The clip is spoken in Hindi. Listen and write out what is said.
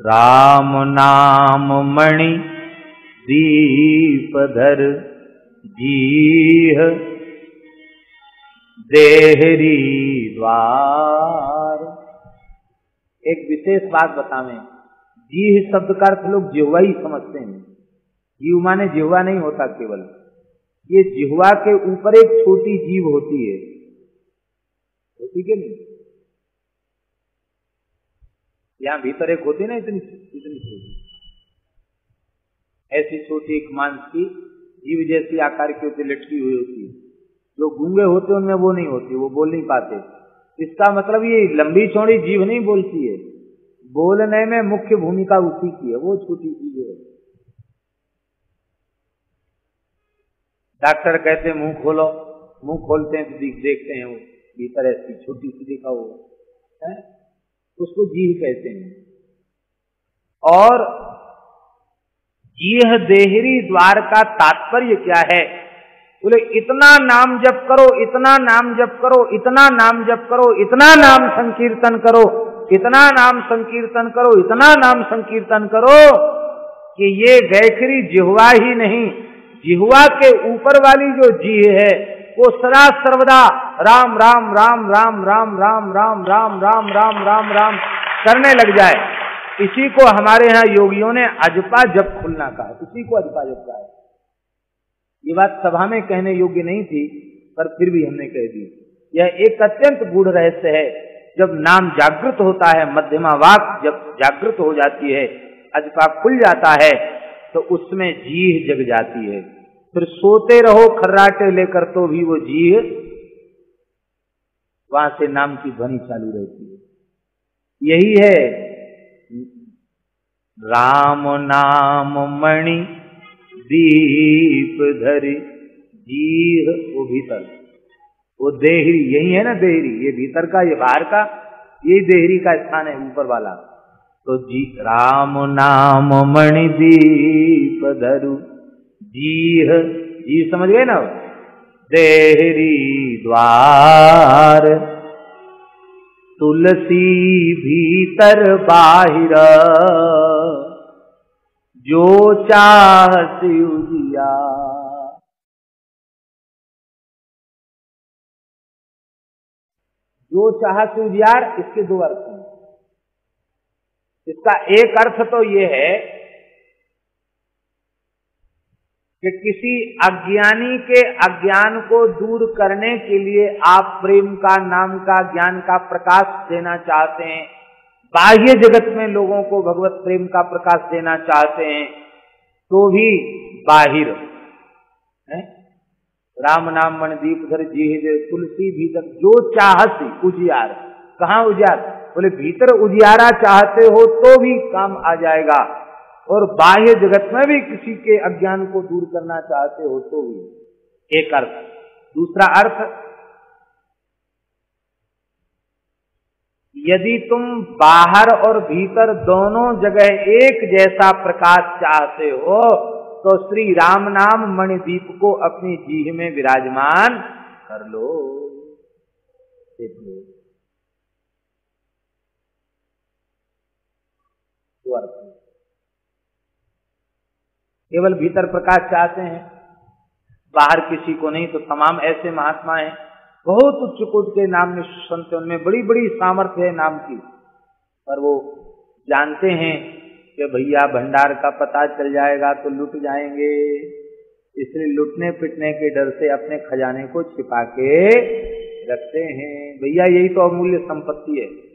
राम नाम मणि दीप धर जीह। देहरी द्वार। एक विशेष बात बतावे, जीह शब्द का अर्थ लोग जिहवा ही समझते हैं। जीव माने जिहवा नहीं होता केवल। ये जिहवा के ऊपर एक छोटी जीव होती है। होती के नहीं? यहाँ भीतर एक होती ना इतनी इतनी छोटी। ऐसी छोटी एक मांस की जीव जैसी आकार की होती, लटकी हुई होती। है जो गूँगे होते, उनमें वो नहीं होती, वो बोल नहीं पाते। इसका मतलब ये लंबी चौड़ी जीव नहीं बोलती है। बोलने में मुख्य भूमिका उसी की है, वो छोटी चीज़ है। डॉक्टर कहते, मुँह खोलो। मुँह खोलते हैं तो देखते हैं वो। भीतर ऐसी छोटी सी देखा वो है? उसको जीव कहते हैं। और यह देहरी द्वार का तात्पर्य क्या है? बोले, इतना नाम जप करो, इतना नाम जप करो, इतना नाम जप करो, इतना नाम संकीर्तन करो, इतना नाम संकीर्तन करो, इतना नाम संकीर्तन करो कि ये गैखरी जिहवा ही नहीं। जिहवा के ऊपर वाली जो जीह है वो सदा सर्वदा राम राम राम राम राम राम राम राम राम राम राम राम करने लग जाए इसी को हमारे यहाँ योगियों ने अजपा जप खुलना कहा इसी को अजपा जप कहा ये बात सभा में कहने योग्य नहीं थी पर फिर भी हमने कह दी यह एक अत्यंत गूढ़ रहस्य है जब नाम जागृत होता है मध्यमा वाक जब जागृत हो जाती है अजपा खुल जाता है तो उसमें जीह जग जाती है फिर सोते रहो, खर्राटे लेकर तो भी वो जीह वहाँ से नाम की ध्वनि चालू रहती है। यही है, राम नाम मणि, दीप धरी जीह वो भीतर। वो देहरी, यही है ना देहरी, ये भीतर का, ये बाहर का यही देहरी का स्थान है ऊपर वाला। तो जी, राम नाम मणि, दीप धरु जीह जी समझ गए ना? देहरी द्वार। तुलसी भीतर बाहिर। जो चाह उजिया। जो चाह से उजियार, इसके दो अर्थ हैं। इसका एक अर्थ तो ये है कि किसी अज्ञानी के अज्ञान को दूर करने के लिए आप प्रेम का, नाम का, ज्ञान का प्रकाश देना चाहते हैं। बाह्य जगत में लोगों को भगवत प्रेम का प्रकाश देना चाहते हैं तो भी बाहिर। है? राम नाम मनदीप धर जी तुलसी भीतर, जो चाहती उजियार। कहा उजियार? बोले, भीतर उजियारा चाहते हो तो भी काम आ जाएगा। और बाह्य जगत में भी किसी के अज्ञान को दूर करना चाहते हो तो भी। एक अर्थ। दूसरा अर्थ, यदि तुम बाहर और भीतर दोनों जगह एक जैसा प्रकाश चाहते हो तो श्री राम नाम मणिदीप को अपनी जीह में विराजमान कर लो। देख। लो केवल भीतर प्रकाश चाहते हैं, बाहर किसी को नहीं तो तमाम ऐसे महात्मा हैं बहुत उच्च कोट के नाम में संत उनमें बड़ी बड़ी सामर्थ्य है नाम की। पर वो जानते हैं कि भैया, भंडार का पता चल जाएगा तो लुट जाएँगे। इसलिए लुटने पिटने के डर से अपने खजाने को छिपा के रखते हैं। भैया, यही तो अमूल्य संपत्ति है।